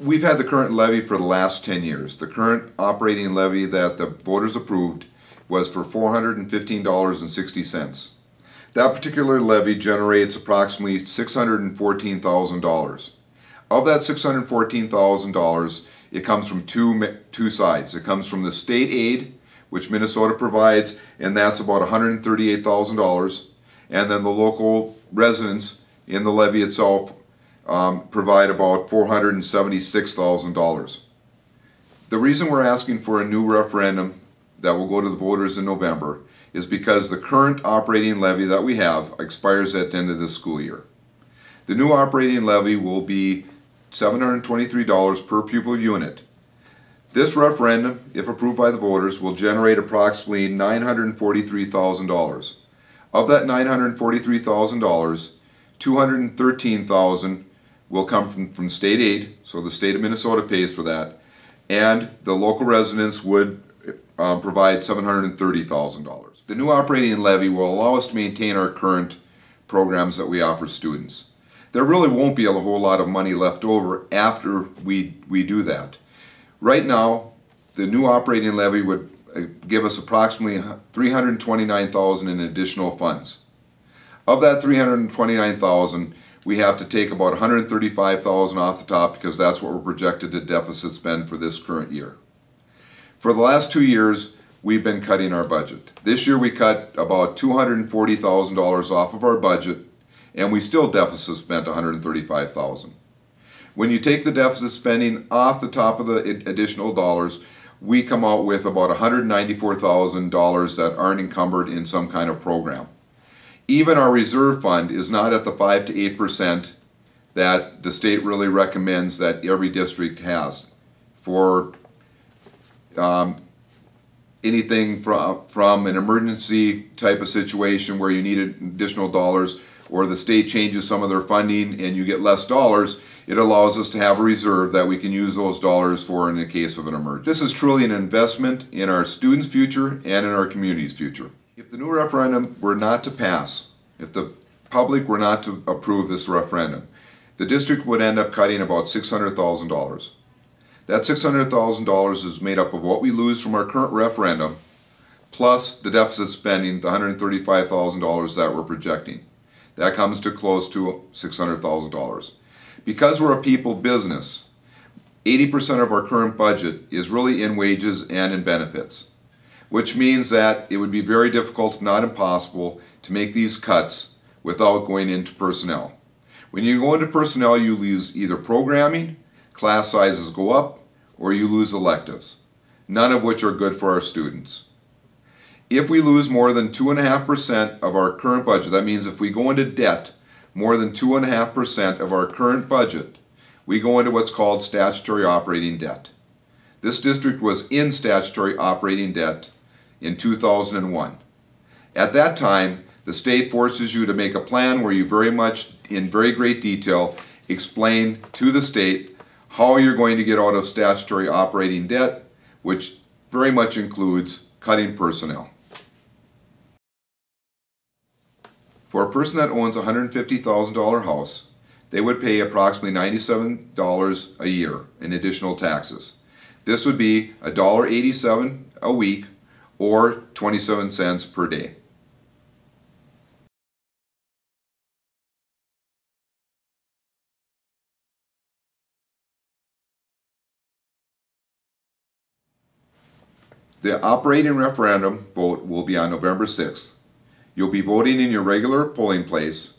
We've had the current levy for the last ten years. The current operating levy that the voters approved was for four hundred and fifteen dollars and sixty cents. That particular levy generates approximately six hundred and fourteen thousand dollars. Of that six hundred and fourteen thousand dollars, it comes from two, two sides. It comes from the state aid, which Minnesota provides, and that's about hundred and thirty-eight thousand dollars. And then the local residents in the levy itself um, provide about $476,000. The reason we're asking for a new referendum that will go to the voters in November is because the current operating levy that we have expires at the end of the school year. The new operating levy will be $723 per pupil unit. This referendum, if approved by the voters, will generate approximately $943,000. Of that $943,000, $213,000 will come from, from state aid, so the state of Minnesota pays for that, and the local residents would uh, provide $730,000. The new operating levy will allow us to maintain our current programs that we offer students. There really won't be a whole lot of money left over after we, we do that. Right now, the new operating levy would uh, give us approximately 329,000 in additional funds. Of that 329,000, we have to take about one hundred and thirty-five thousand off the top because that's what we're projected to deficit spend for this current year. For the last two years, we've been cutting our budget. This year, we cut about two hundred and forty thousand dollars off of our budget, and we still deficit spent one hundred and thirty-five thousand. When you take the deficit spending off the top of the additional dollars, we come out with about $194,000 that aren't encumbered in some kind of program. Even our reserve fund is not at the 5 to 8% that the state really recommends that every district has for um, anything from, from an emergency type of situation where you need additional dollars or the state changes some of their funding and you get less dollars, it allows us to have a reserve that we can use those dollars for in the case of an emergency. This is truly an investment in our students' future and in our community's future. If the new referendum were not to pass, if the public were not to approve this referendum, the district would end up cutting about $600,000. That $600,000 is made up of what we lose from our current referendum, plus the deficit spending, the $135,000 that we're projecting. That comes to close to $600,000. Because we're a people business, 80% of our current budget is really in wages and in benefits, which means that it would be very difficult, if not impossible, to make these cuts without going into personnel. When you go into personnel, you lose either programming, class sizes go up, or you lose electives, none of which are good for our students. If we lose more than 2.5% of our current budget, that means if we go into debt more than 2.5% of our current budget, we go into what's called statutory operating debt. This district was in statutory operating debt in 2001. At that time, the state forces you to make a plan where you very much, in very great detail, explain to the state how you're going to get out of statutory operating debt, which very much includes cutting personnel. For a person that owns a $150,000 house, they would pay approximately $97 a year in additional taxes. This would be $1.87 a week or 27 cents per day. The operating referendum vote will be on November 6th. You'll be voting in your regular polling place,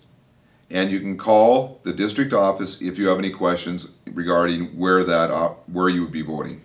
and you can call the district office if you have any questions regarding where that where you would be voting.